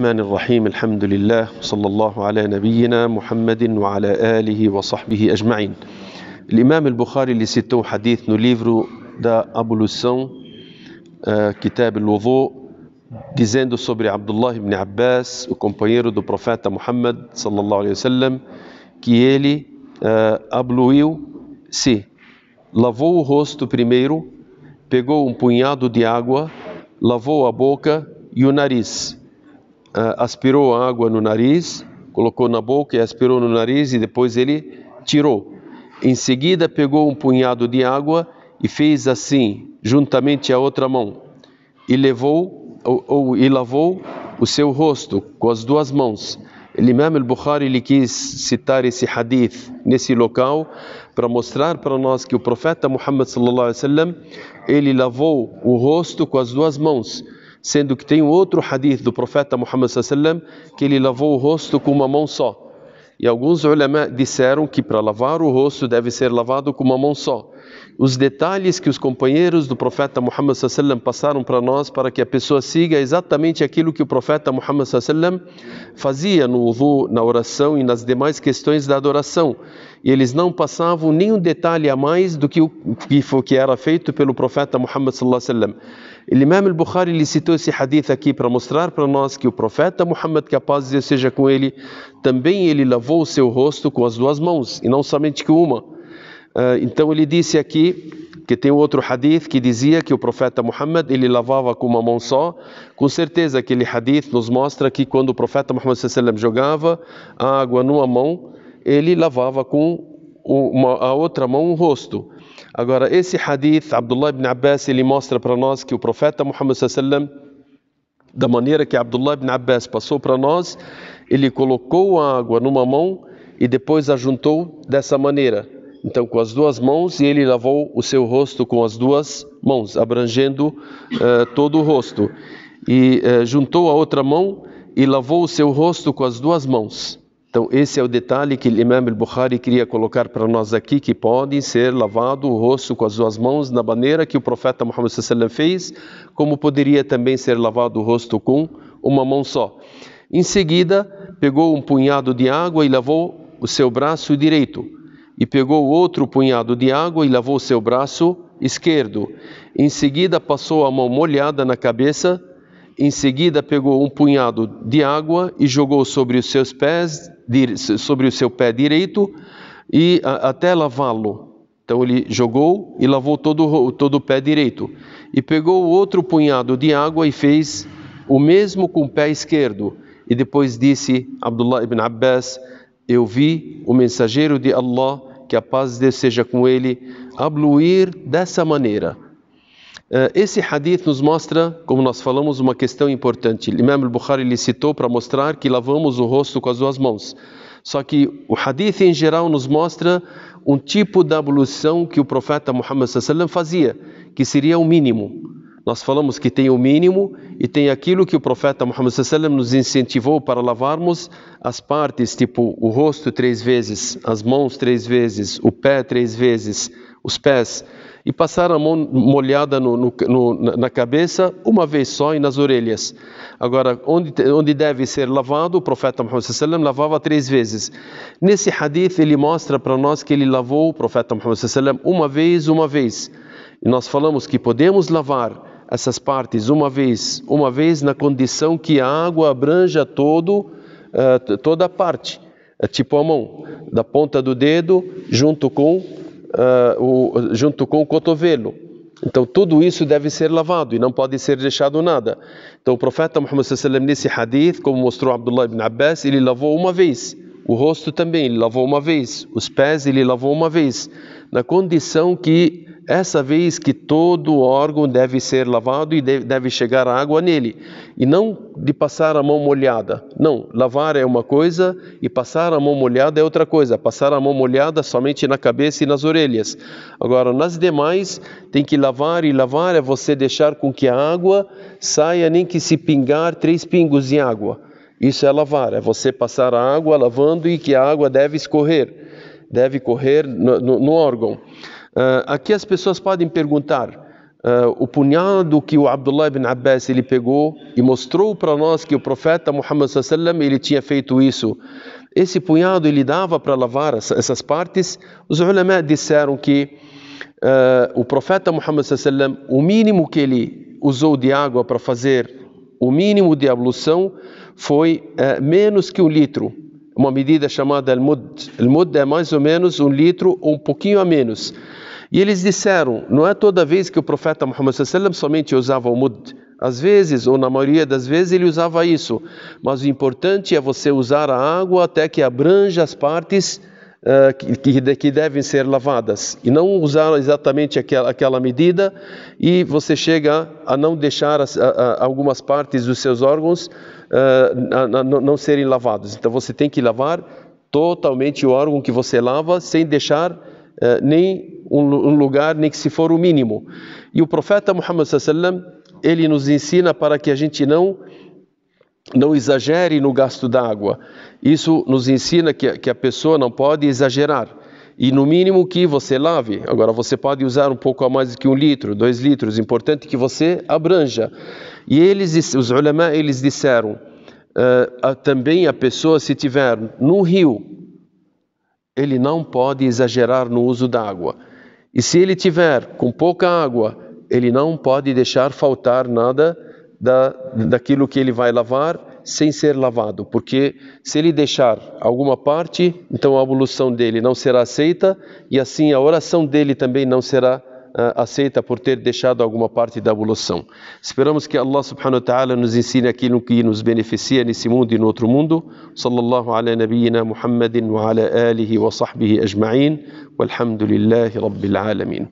الرحمن الرحيم. الحمد لله. صلى الله على نبينا محمد وعلى آله وصحبه أجمعين. الإمام البخاري اللي لستو حديث نوليفرو دا أبو لسون آه، كتاب الوضوء ديزيندو صبري عبد الله بن عباس وكمبانيرو دو بروفاتا محمد صلى الله عليه وسلم كيالي أبلويو آه، سي. لافو هوستو بريميرو pegou um punhado de água, lavou a boca. Aspirou a água no nariz, colocou na boca e aspirou no nariz e depois ele tirou. Em seguida pegou um punhado de água e fez assim, juntamente a outra mão, e levou ou, ou e lavou o seu rosto com as duas mãos. O Imam al-Bukhari ele quis citar esse hadith nesse local para mostrar para nós que o profeta Muhammad sallallahu alaihi wasallam ele lavou o rosto com as duas mãos sendo que tem outro hadith do profeta Muhammad sallam que ele lavou o rosto com uma mão só. E alguns ulama disseram que para lavar o rosto deve ser lavado com uma mão só. Os detalhes que os companheiros do profeta Muhammad sallam passaram para nós para que a pessoa siga exatamente aquilo que o profeta Muhammad sallam fazia no wudu, na oração e nas demais questões da adoração. E eles não passavam nenhum detalhe a mais do que o que era feito pelo profeta Muhammad. O Imam al-Bukhari ele citou esse hadith aqui para mostrar para nós que o profeta Muhammad, que a paz de Deus seja com ele, também ele lavou o seu rosto com as duas mãos e não somente com uma. Uh, então ele disse aqui que tem outro hadith que dizia que o profeta Muhammad ele lavava com uma mão só. Com certeza aquele hadith nos mostra que quando o profeta Muhammad sallam jogava a água numa mão, ele lavava com uma, a outra mão o rosto. Agora, esse hadith, Abdullah ibn Abbas, ele mostra para nós que o profeta Muhammad sallam, da maneira que Abdullah ibn Abbas passou para nós, ele colocou a água numa mão e depois a juntou dessa maneira. Então, com as duas mãos, e ele lavou o seu rosto com as duas mãos, abrangendo uh, todo o rosto. E uh, juntou a outra mão e lavou o seu rosto com as duas mãos. Então, esse é o detalhe que o Imam al-Bukhari queria colocar para nós aqui, que pode ser lavado o rosto com as duas mãos na maneira que o profeta Muhammad sallam fez, como poderia também ser lavado o rosto com uma mão só. Em seguida, pegou um punhado de água e lavou o seu braço direito, e pegou outro punhado de água e lavou o seu braço esquerdo. Em seguida, passou a mão molhada na cabeça em seguida pegou um punhado de água e jogou sobre os seus pés, sobre o seu pé direito e até lavá-lo. Então ele jogou e lavou todo, todo o pé direito. E pegou outro punhado de água e fez o mesmo com o pé esquerdo. E depois disse Abdullah ibn Abbas: Eu vi o mensageiro de Allah, que a paz de Deus seja com ele, abluir dessa maneira. Esse hadith nos mostra, como nós falamos, uma questão importante. Imam al-Bukhari lhe citou para mostrar que lavamos o rosto com as duas mãos. Só que o hadith em geral nos mostra um tipo de ablução que o profeta Muhammad sallam fazia, que seria o mínimo. Nós falamos que tem o mínimo e tem aquilo que o profeta Muhammad sallam nos incentivou para lavarmos as partes, tipo o rosto três vezes, as mãos três vezes, o pé três vezes, os pés e passar a mão molhada no, no, no, na cabeça uma vez só e nas orelhas. Agora, onde, onde deve ser lavado, o profeta Muhammad sallam lavava três vezes. Nesse hadith, ele mostra para nós que ele lavou o profeta Muhammad sallam uma vez, uma vez. E nós falamos que podemos lavar essas partes uma vez, uma vez na condição que a água abranja todo, uh, toda a parte, uh, tipo a mão, da ponta do dedo junto com Uh, o, junto com o cotovelo. Então tudo isso deve ser lavado e não pode ser deixado nada. Então o profeta Muhammad sallam nesse hadith, como mostrou Abdullah ibn Abbas, ele lavou uma vez. O rosto também ele lavou uma vez. Os pés ele lavou uma vez. Na condição que essa vez que todo órgão deve ser lavado e deve chegar a água nele. E não de passar a mão molhada. Não, lavar é uma coisa e passar a mão molhada é outra coisa. Passar a mão molhada somente na cabeça e nas orelhas. Agora, nas demais, tem que lavar e lavar é você deixar com que a água saia, nem que se pingar três pingos de água. Isso é lavar, é você passar a água lavando e que a água deve escorrer, deve correr no, no, no órgão. Uh, aqui as pessoas podem perguntar: uh, o punhado que o Abdullah ibn Abbas ele pegou e mostrou para nós que o profeta Muhammad sallam ele tinha feito isso. Esse punhado ele dava para lavar essas partes. Os ulama disseram que uh, o profeta Muhammad sallam o mínimo que ele usou de água para fazer o mínimo de ablução foi uh, menos que um litro. Uma medida chamada al-mud. Al-mud é mais ou menos um litro ou um pouquinho a menos. E eles disseram, não é toda vez que o profeta Muhammad sallam somente usava o mud. Às vezes, ou na maioria das vezes, ele usava isso. Mas o importante é você usar a água até que abranja as partes que, que, devem ser lavadas. E não usar exatamente aquela, aquela medida e você chega a não deixar as, a, a, algumas partes dos seus órgãos uh, a, não serem lavados. Então você tem que lavar totalmente o órgão que você lava sem deixar uh, nem um lugar, nem que se for o mínimo. E o profeta Muhammad sallam, ele nos ensina para que a gente não não exagere no gasto d'água. Isso nos ensina que, que a pessoa não pode exagerar. E no mínimo que você lave. Agora você pode usar um pouco a mais que um litro, dois litros. Importante que você abranja. E eles, os ulama, eles disseram uh, também a pessoa se tiver no rio, ele não pode exagerar no uso da água. E se ele tiver com pouca água, ele não pode deixar faltar nada da, daquilo que ele vai lavar sem ser lavado, porque se ele deixar alguma parte, então a ablução dele não será aceita e assim a oração dele também não será uh, aceita por ter deixado alguma parte da ablução. Esperamos que Allah subhanahu wa ta'ala nos ensine aquilo que nos beneficia nesse mundo e no outro mundo. Sallallahu ala nabiyyina Muhammadin wa ala alihi wa sahbihi ajma'in. Walhamdulillahi rabbil alamin.